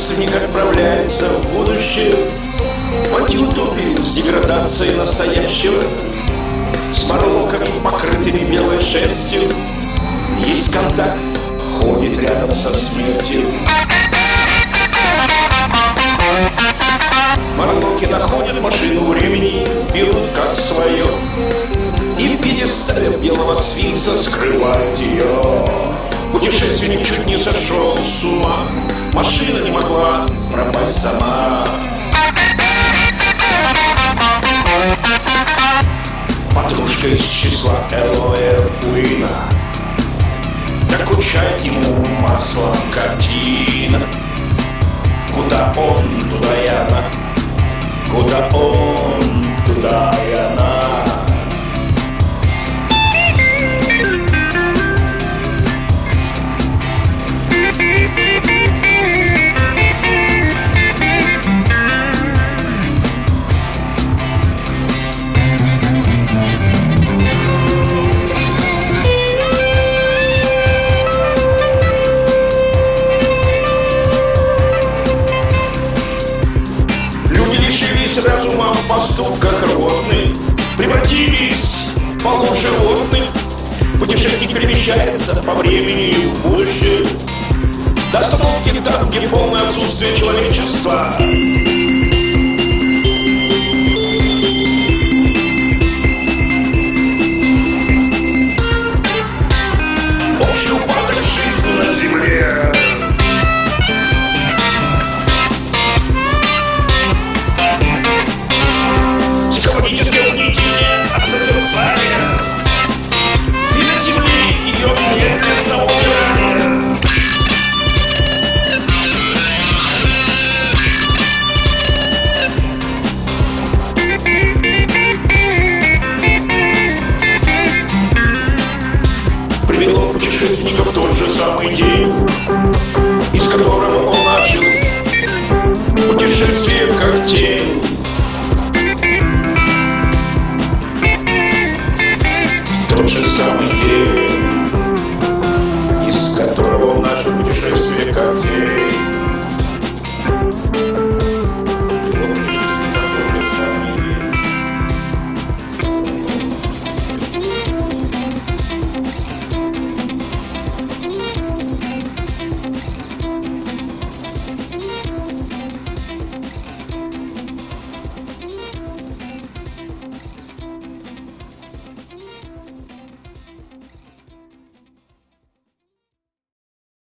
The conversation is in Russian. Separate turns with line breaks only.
перемещается в будущее. В антиутопию с деградацией настоящего. С мороками, покрытыми белой шерстью. Есть контакт, ходит рядом со смертью. Марлоки находят машину времени, берут как свое. И в пьедестале белого сфинкса скрывают ее. Путешественник чуть не сошел с ума Машина не могла пропасть сама. Подружка из числа Элоэ Уина Докучает ему маслом картина. Куда он, туда и она Куда он, туда лишились разума в поступках рвотных Превратились в полу животных Путешественник перемещается по времени в будущее До остановки там, где полное отсутствие человечества